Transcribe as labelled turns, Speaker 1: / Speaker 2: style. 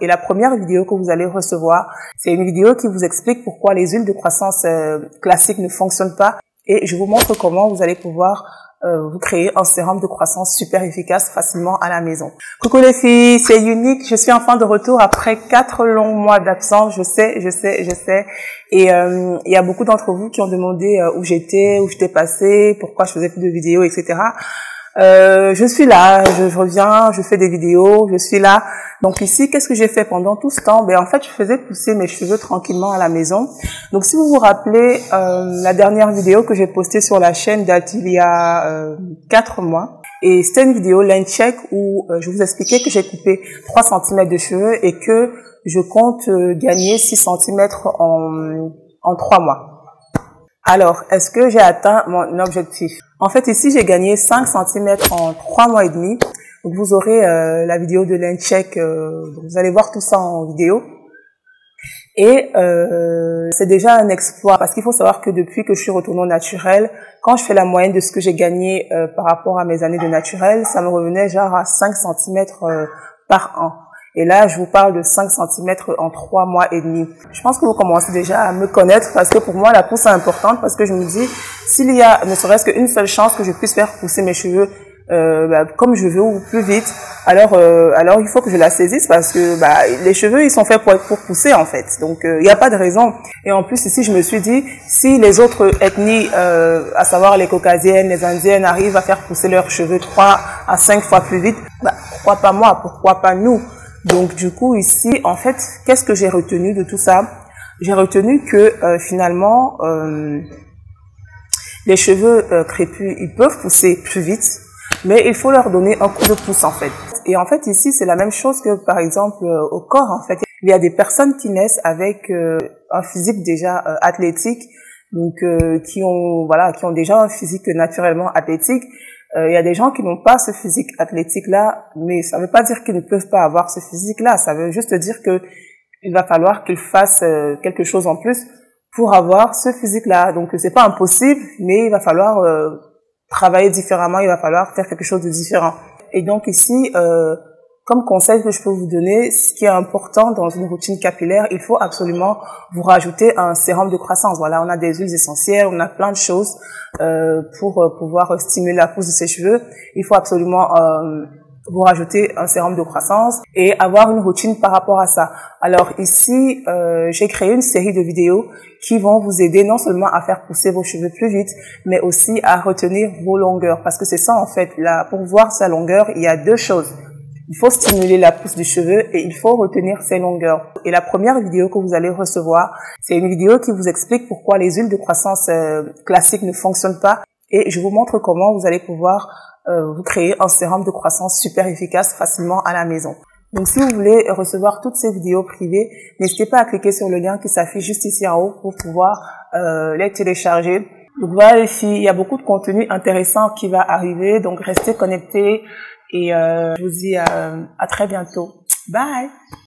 Speaker 1: Et la première vidéo que vous allez recevoir, c'est une vidéo qui vous explique pourquoi les huiles de croissance euh, classiques ne fonctionnent pas. Et je vous montre comment vous allez pouvoir euh, vous créer un sérum de croissance super efficace facilement à la maison. Coucou les filles, c'est Unique. Je suis enfin de retour après quatre longs mois d'absence. Je sais, je sais, je sais. Et euh, il y a beaucoup d'entre vous qui ont demandé où j'étais, où j'étais passée, pourquoi je faisais plus de vidéos, etc. Euh, je suis là, je, reviens, je fais des vidéos, je suis là. Donc ici, qu'est-ce que j'ai fait pendant tout ce temps? Ben en fait, je faisais pousser mes cheveux tranquillement à la maison. Donc si vous vous rappelez, euh, la dernière vidéo que j'ai postée sur la chaîne date il y a euh, quatre mois. Et c'était une vidéo line check où je vous expliquais que j'ai coupé 3 cm de cheveux et que je compte gagner 6 cm en, en 3 mois. Alors, est-ce que j'ai atteint mon objectif? En fait, ici, j'ai gagné 5 cm en 3 mois et demi. Vous aurez euh, la vidéo de l'Incheck. Euh, vous allez voir tout ça en vidéo. Et euh, c'est déjà un exploit parce qu'il faut savoir que depuis que je suis retournée au naturel, quand je fais la moyenne de ce que j'ai gagné euh, par rapport à mes années de naturel, ça me revenait genre à 5 cm par an. Et là, je vous parle de 5 cm en 3 mois et demi. Je pense que vous commencez déjà à me connaître parce que pour moi, la pousse est importante parce que je me dis, s'il y a ne serait-ce qu'une seule chance que je puisse faire pousser mes cheveux euh, bah, comme je veux ou plus vite, alors euh, alors il faut que je la saisisse parce que bah, les cheveux ils sont faits pour pousser en fait. Donc euh, il n'y a pas de raison. Et en plus ici je me suis dit si les autres ethnies, euh, à savoir les caucasiennes, les indiennes arrivent à faire pousser leurs cheveux 3 à 5 fois plus vite, bah, pourquoi pas moi, pourquoi pas nous? Donc du coup ici, en fait, qu'est-ce que j'ai retenu de tout ça? J'ai retenu que euh, finalement, euh, les cheveux euh, crépus, ils peuvent pousser plus vite, mais il faut leur donner un coup de pouce en fait. Et en fait ici, c'est la même chose que par exemple au corps en fait. Il y a des personnes qui naissent avec un physique déjà athlétique, donc qui ont voilà, qui ont déjà un physique naturellement athlétique il y a des gens qui n'ont pas ce physique athlétique-là, mais ça ne veut pas dire qu'ils ne peuvent pas avoir ce physique-là. Ça veut juste dire que il va falloir qu'ils fassent euh, quelque chose en plus pour avoir ce physique-là. Donc c'est pas impossible, mais il va falloir euh, travailler différemment. Il va falloir faire quelque chose de différent. Et donc ici, euh, comme conseil que je peux vous donner, ce qui est important dans une routine capillaire, il faut absolument vous rajouter un sérum de croissance. Voilà, on a des huiles essentielles, on a plein de choses euh, pour euh, pouvoir stimuler la pousse de ses cheveux. Il faut absolument euh, vous rajouter un sérum de croissance et avoir une routine par rapport à ça. Alors ici, euh, j'ai créé une série de vidéos qui vont vous aider non seulement à faire pousser vos cheveux plus vite, mais aussi à retenir vos longueurs. Parce que c'est ça en fait, là, pour voir sa longueur, il y a deux choses. Il faut stimuler la pousse du cheveu et il faut retenir ses longueurs. Et la première vidéo que vous allez recevoir, c'est une vidéo qui vous explique pourquoi les huiles de croissance euh, classiques ne fonctionnent pas. Et je vous montre comment vous allez pouvoir euh, vous créer un sérum de croissance super efficace facilement à la maison. Donc si vous voulez recevoir toutes ces vidéos privées, n'hésitez pas à cliquer sur le lien qui s'affiche juste ici en haut pour pouvoir euh, les télécharger. Donc voilà les il y a beaucoup de contenu intéressant qui va arriver, donc restez connectés et euh, je vous dis à, à très bientôt. Bye